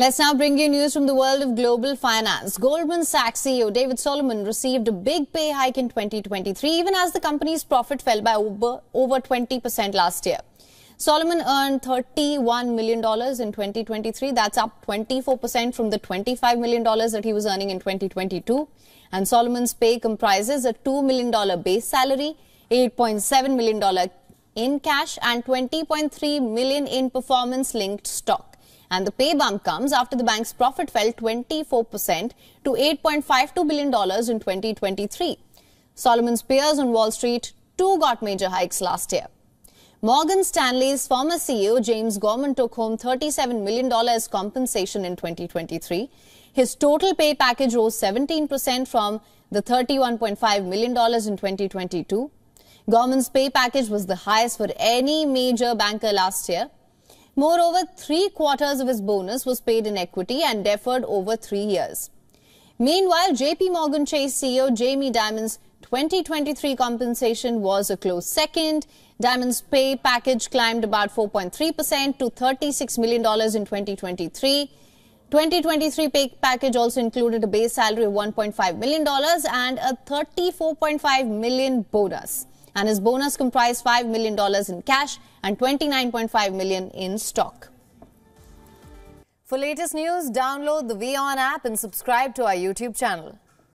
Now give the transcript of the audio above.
Let's now bring you news from the world of global finance. Goldman Sachs CEO David Solomon received a big pay hike in 2023, even as the company's profit fell by over, over 20% last year. Solomon earned $31 million in 2023. That's up 24% from the $25 million that he was earning in 2022. And Solomon's pay comprises a $2 million base salary, $8.7 million in cash, and 20.3 million in performance-linked stock. And the pay bump comes after the bank's profit fell 24% to $8.52 billion in 2023. Solomon's peers on Wall Street too got major hikes last year. Morgan Stanley's former CEO James Gorman took home $37 million compensation in 2023. His total pay package rose 17% from the $31.5 million in 2022. Gorman's pay package was the highest for any major banker last year. Moreover, three quarters of his bonus was paid in equity and deferred over three years. Meanwhile, JP Morgan Chase CEO Jamie Dimon's 2023 compensation was a close second. Dimon's pay package climbed about 4.3% to $36 million in 2023. 2023 pay package also included a base salary of $1.5 million and a 34.5 million bonus. And his bonus comprised $5 million in cash and 29.5 million in stock. For latest news, download the WION app and subscribe to our YouTube channel.